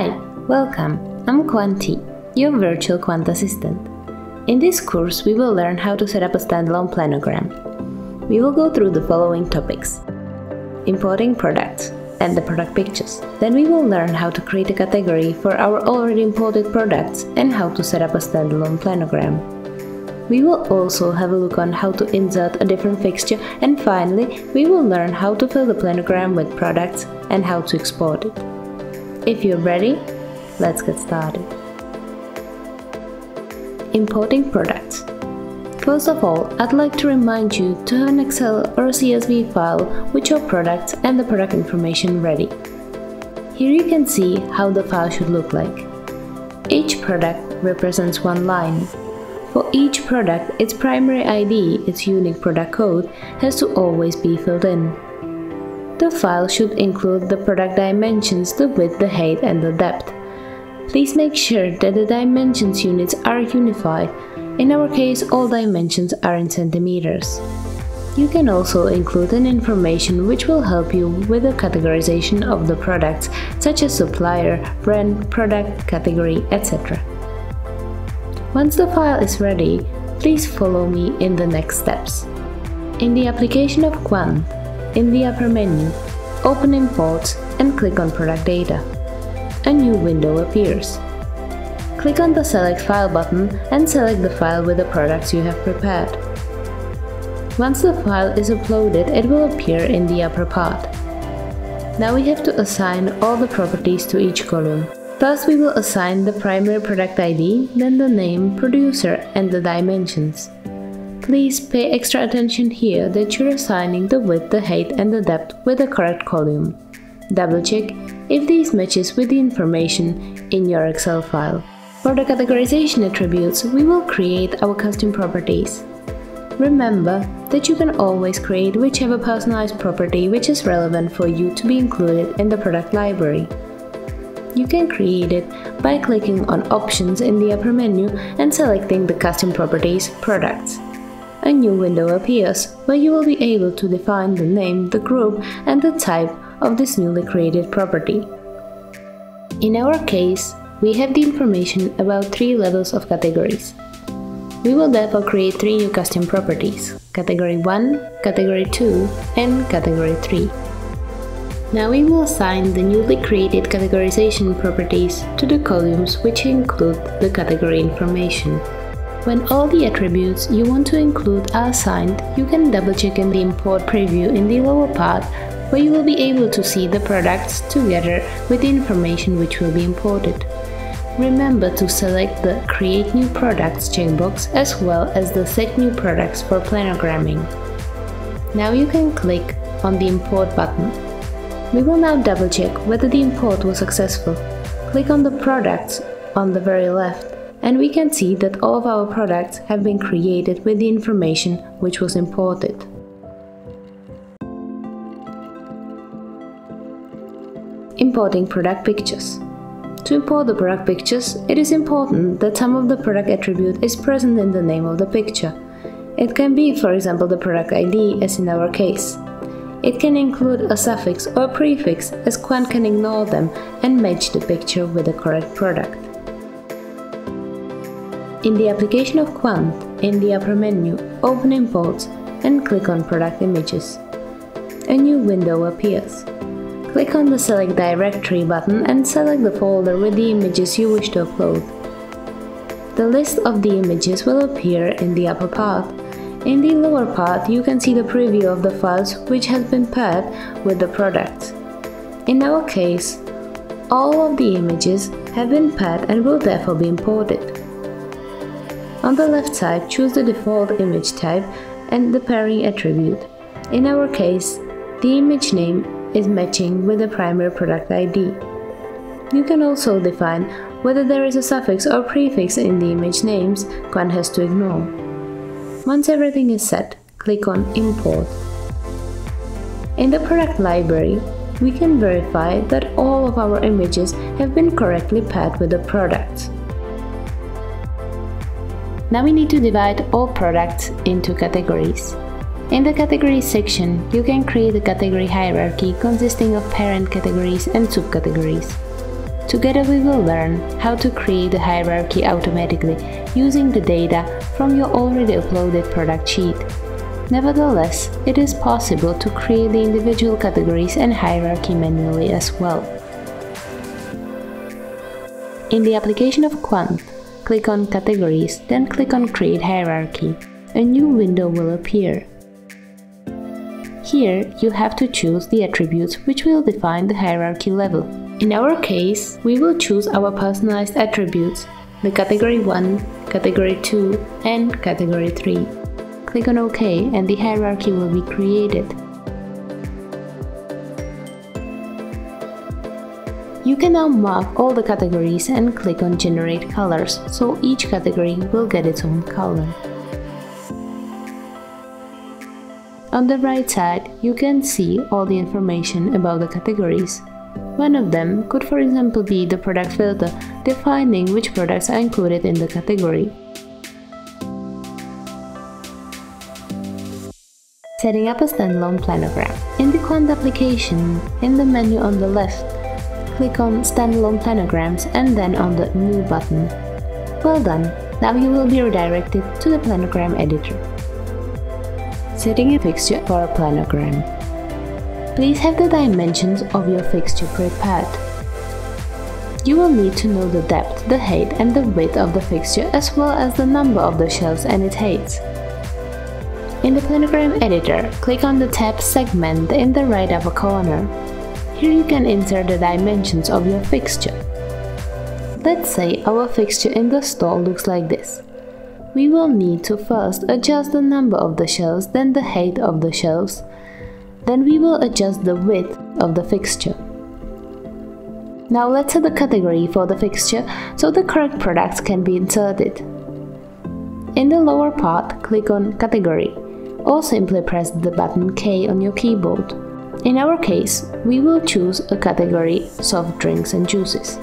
Hi, welcome. I'm Quanti, your virtual Quant assistant. In this course, we will learn how to set up a standalone planogram. We will go through the following topics importing products and the product pictures. Then we will learn how to create a category for our already imported products and how to set up a standalone planogram. We will also have a look on how to insert a different fixture and finally we will learn how to fill the planogram with products and how to export it. If you're ready, let's get started. Importing products. First of all, I'd like to remind you to have an Excel or CSV file with your products and the product information ready. Here you can see how the file should look like. Each product represents one line, for each product, its primary ID, its unique product code, has to always be filled in. The file should include the product dimensions, the width, the height, and the depth. Please make sure that the dimensions units are unified. In our case, all dimensions are in centimeters. You can also include an information which will help you with the categorization of the products, such as supplier, brand, product, category, etc. Once the file is ready, please follow me in the next steps. In the application of Quant, in the upper menu, open Imports and click on Product Data. A new window appears. Click on the Select File button and select the file with the products you have prepared. Once the file is uploaded, it will appear in the upper part. Now we have to assign all the properties to each column. First we will assign the primary product ID, then the name, producer and the dimensions. Please pay extra attention here that you're assigning the width, the height and the depth with the correct column. Double check if these matches with the information in your Excel file. For the categorization attributes, we will create our custom properties. Remember that you can always create whichever personalized property which is relevant for you to be included in the product library. You can create it by clicking on Options in the upper menu and selecting the Custom Properties Products. A new window appears where you will be able to define the name, the group, and the type of this newly created property. In our case, we have the information about three levels of categories. We will therefore create three new custom properties, Category 1, Category 2, and Category 3. Now we will assign the newly created categorization properties to the columns which include the category information. When all the attributes you want to include are assigned, you can double check in the import preview in the lower part where you will be able to see the products together with the information which will be imported. Remember to select the Create New Products checkbox as well as the Set New Products for planogramming. Now you can click on the Import button we will now double check whether the import was successful. Click on the products on the very left and we can see that all of our products have been created with the information which was imported. Importing product pictures. To import the product pictures, it is important that some of the product attribute is present in the name of the picture. It can be, for example, the product ID as in our case. It can include a suffix or a prefix as Quant can ignore them and match the picture with the correct product. In the application of Quant, in the upper menu, open Imports and click on Product Images. A new window appears. Click on the Select Directory button and select the folder with the images you wish to upload. The list of the images will appear in the upper part in the lower part, you can see the preview of the files which has been paired with the products. In our case, all of the images have been paired and will therefore be imported. On the left side, choose the default image type and the pairing attribute. In our case, the image name is matching with the primary product ID. You can also define whether there is a suffix or prefix in the image names Quant has to ignore. Once everything is set, click on Import. In the product library, we can verify that all of our images have been correctly paired with the products. Now we need to divide all products into categories. In the categories section, you can create a category hierarchy consisting of parent categories and subcategories. Together we will learn how to create the hierarchy automatically using the data from your already uploaded product sheet. Nevertheless, it is possible to create the individual categories and hierarchy manually as well. In the application of Quant, click on Categories, then click on Create Hierarchy. A new window will appear. Here, you have to choose the attributes which will define the hierarchy level. In our case, we will choose our personalized attributes, the category 1, category 2, and category 3. Click on OK and the hierarchy will be created. You can now mark all the categories and click on Generate Colors, so each category will get its own color. On the right side, you can see all the information about the categories. One of them could for example be the product filter, defining which products are included in the category. Setting up a standalone planogram. In the Quant application, in the menu on the left, click on Standalone Planograms and then on the New button. Well done! Now you will be redirected to the planogram editor. Setting a fixture for a planogram. Please have the dimensions of your fixture prepared. You will need to know the depth, the height and the width of the fixture as well as the number of the shelves and its heights. In the planogram editor, click on the tab Segment in the right upper corner. Here you can insert the dimensions of your fixture. Let's say our fixture in the store looks like this. We will need to first adjust the number of the shelves, then the height of the shelves. Then we will adjust the width of the fixture. Now let's set the category for the fixture so the correct products can be inserted. In the lower part, click on Category or simply press the button K on your keyboard. In our case, we will choose a category Soft Drinks and Juices.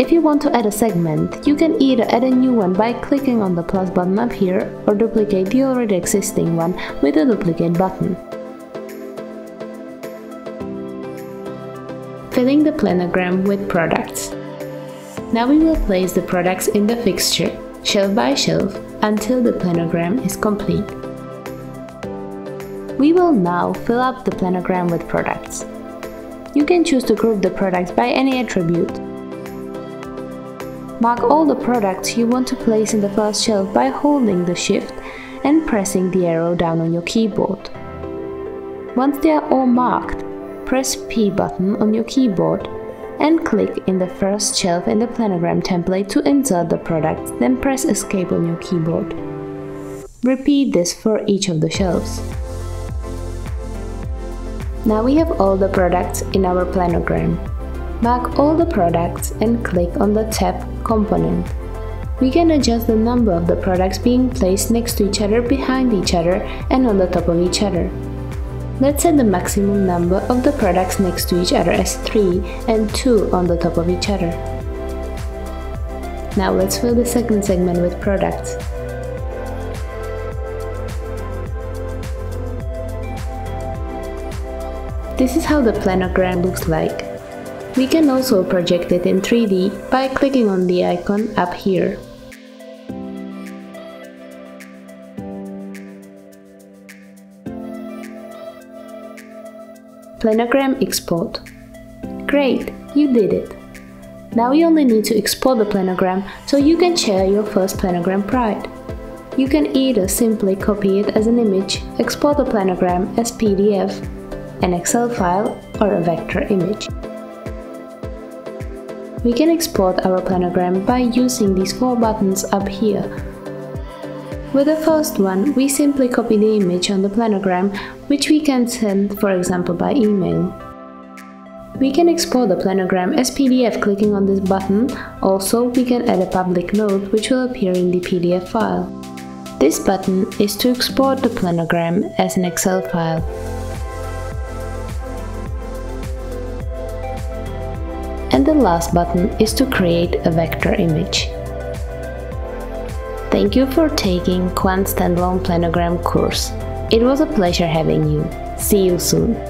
If you want to add a segment, you can either add a new one by clicking on the plus button up here or duplicate the already existing one with the duplicate button. Filling the planogram with products. Now we will place the products in the fixture, shelf by shelf, until the planogram is complete. We will now fill up the planogram with products. You can choose to group the products by any attribute, Mark all the products you want to place in the first shelf by holding the shift and pressing the arrow down on your keyboard. Once they are all marked, press P button on your keyboard and click in the first shelf in the planogram template to insert the products, then press escape on your keyboard. Repeat this for each of the shelves. Now we have all the products in our planogram. Mark all the products and click on the tab Component. We can adjust the number of the products being placed next to each other, behind each other, and on the top of each other. Let's set the maximum number of the products next to each other as 3 and 2 on the top of each other. Now let's fill the second segment with products. This is how the planogram looks like. We can also project it in 3D by clicking on the icon up here. Planogram export. Great, you did it. Now you only need to export the planogram so you can share your first planogram pride. You can either simply copy it as an image, export the planogram as PDF, an Excel file or a vector image. We can export our planogram by using these four buttons up here. With the first one, we simply copy the image on the planogram, which we can send, for example, by email. We can export the planogram as PDF clicking on this button, also we can add a public note which will appear in the PDF file. This button is to export the planogram as an Excel file. And the last button is to create a vector image. Thank you for taking Quant Standalone Planogram course. It was a pleasure having you. See you soon.